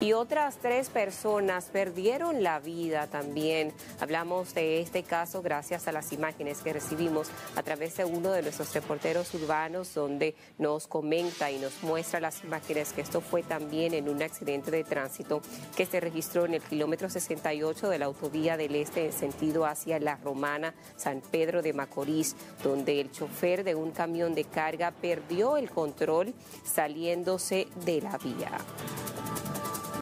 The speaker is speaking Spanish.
Y otras tres personas perdieron la vida también. Hablamos de este caso gracias a las imágenes que recibimos a través de uno de nuestros reporteros urbanos donde nos comenta y nos muestra las imágenes que esto fue también en un accidente de tránsito que se registró en el kilómetro 68 de la autovía del Este en sentido hacia La Romana, San Pedro de Macorís, donde el chofer de un camión de carga perdió el control saliéndose de la vía.